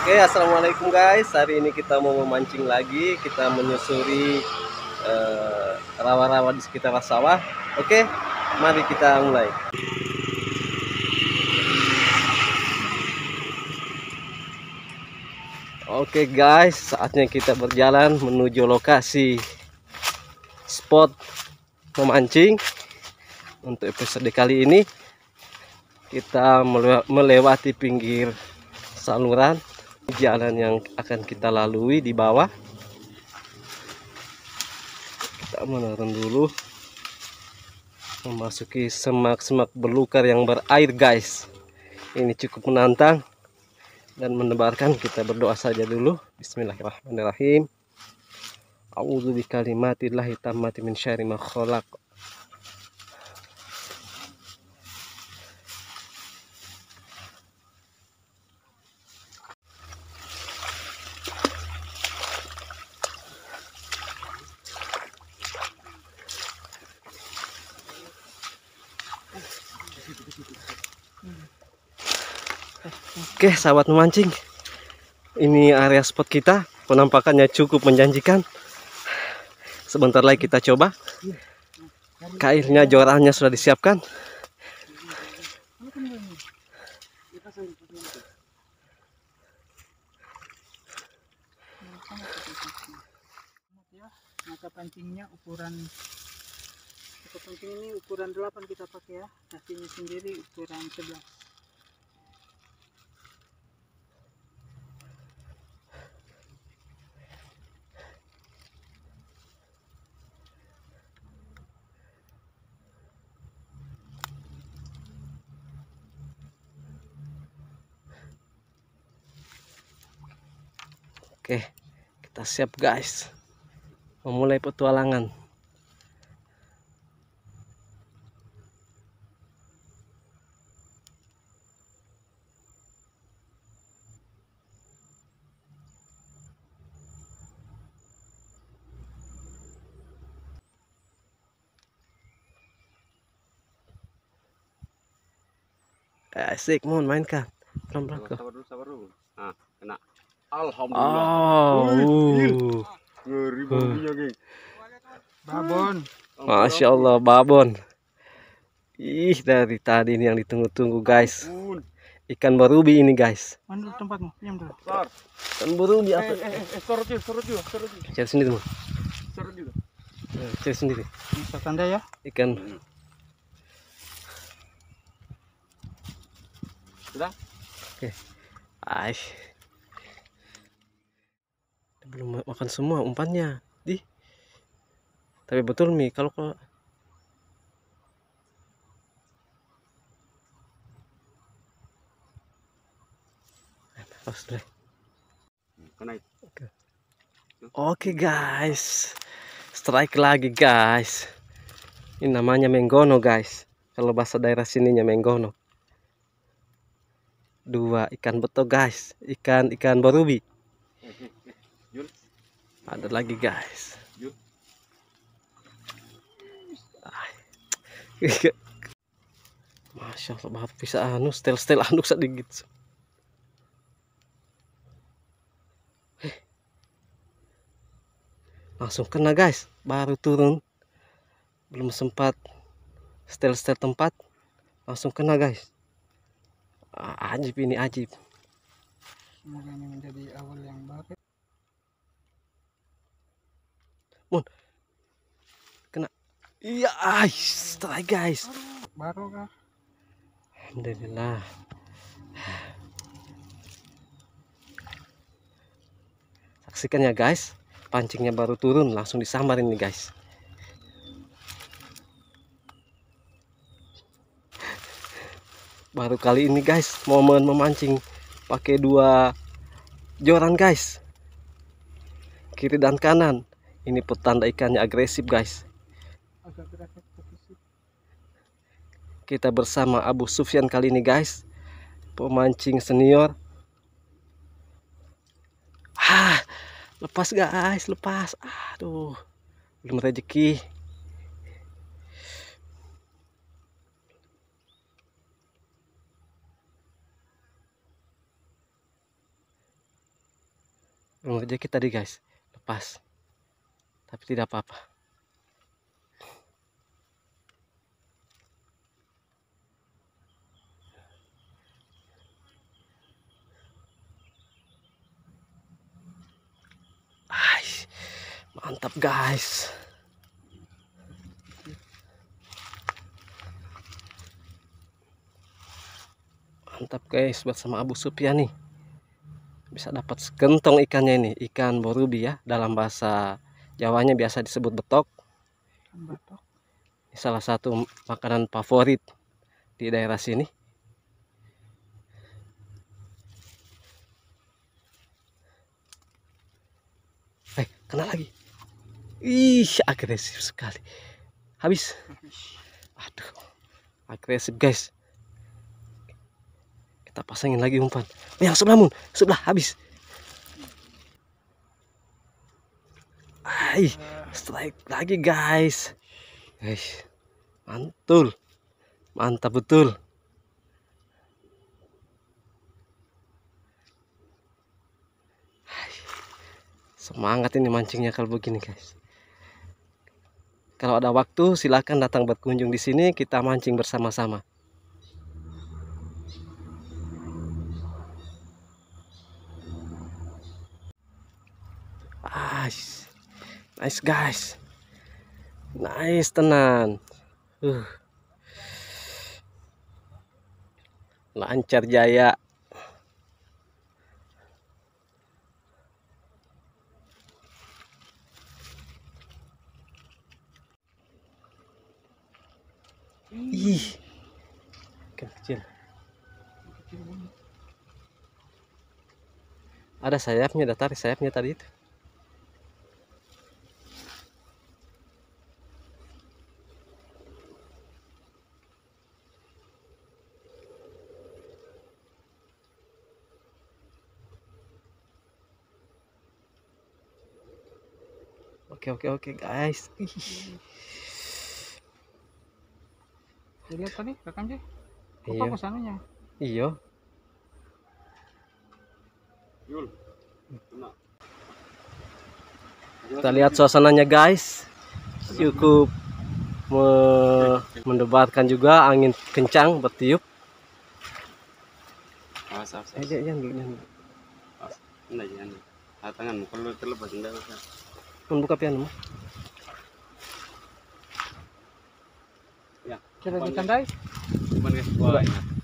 Oke, assalamualaikum guys. Hari ini kita mau memancing lagi. Kita menyusuri eh, rawa-rawa di sekitar sawah. Oke, mari kita mulai. Oke guys, saatnya kita berjalan menuju lokasi spot memancing. Untuk episode kali ini kita melewati pinggir saluran jalan yang akan kita lalui di bawah. Kita menurun dulu. Memasuki semak-semak belukar yang berair guys. Ini cukup menantang. Dan menebarkan kita berdoa saja dulu. Bismillahirrahmanirrahim. A'udzu bikalimatillahi tammati min syarri ma khalaq Oke, sahabat memancing. Ini area spot kita. Penampakannya cukup menjanjikan. Sebentar lagi kita coba. Kairnya, jorannya sudah disiapkan. maka pancingnya ukuran maka pancing ini ukuran 8 kita pakai ya kakinya sendiri ukuran 11 Oke, kita siap guys. Memulai petualangan. Asik, mohon mainkan. Pelan-pelan kok. Sabar dulu, sabar dulu. Nah, kena. Alhamdulillah. Oh. Ngeri baunya, geng. babon Masya Allah, babon. Ih, dari tadi ini yang ditunggu-tunggu, guys. Ikan barubi ini, guys. mana tempatmu diam dulu. Ikan barubi Eh, apa? eh, eh, eh, sorot juga, sorot juga, sorot juga. Cari sendiri, Mon. Sorot juga. Eh, Cari sendiri. bisa tanda ya Ikan Sudah? Ay. Belum ma- makan semua umpannya. Di. Tapi betul Mi, kalau itu. Oke guys. Strike lagi guys. Ini namanya menggono guys. Kalau bahasa daerah sininya menggono. Dua ikan beto guys. Ikan ikan barubi. Jul. Ada lagi guys. Masya Allah, bapak bisa anu, stel-stel anu sedikit. Eh. Langsung kena guys, baru turun. Belum sempat stel-stel tempat, langsung kena guys. Ah, Ajib ini ajib. semoga ini menjadi awal yang baik Iya, ay, strike guys. baru kah Alhamdulillah. Saksikan ya guys, pancingnya baru turun langsung disambar ini guys. Baru kali ini guys momen memancing pakai dua joran guys. Kiri dan kanan. Ini petanda ikannya agresif guys. kita bersama Abu Sufyan kali ini guys pemancing senior ah lepas guys lepas aduh belum rezeki Belum rezeki tadi guys. Lepas. Tapi tidak apa-apa. Mantap guys. Mantap guys bersama Abu Sufyan nih. Bisa dapat sekentong ikannya ini, ikan borubi ya. Dalam bahasa Jawanya biasa disebut betok. Batok. Ini salah satu makanan favorit di daerah sini. Eh, kena lagi. Ih, agresif sekali. Habis. Aduh. Agresif, guys. Kita pasangin lagi umpan. Yang sebelah mun, sebelah habis. Ai, strike lagi, guys. Guys. Mantul. Mantap betul. Hai. Semangat ini mancingnya kalau begini, guys. Kalau ada waktu silakan datang berkunjung di sini kita mancing bersama-sama. Nice. Nice guys. Nice tenan. Uh. Lancar jaya. Ih. Kecil. Ada sayapnya, ada tarik sayapnya tadi itu. Oke oke oke guys. Ih. Dilihat tadi rekam sih. Iya. Apa ke sananya? Iya. Yul. Kita lihat suasananya guys. Cukup me- mendebarkan juga angin kencang bertiup. Awas, awas. Eh, jangan, jangan. Enggak, jangan. Ah, tanganmu kalau terlepas enggak usah. Mun buka piano. Ya. Kita ditandai. Cuman guys.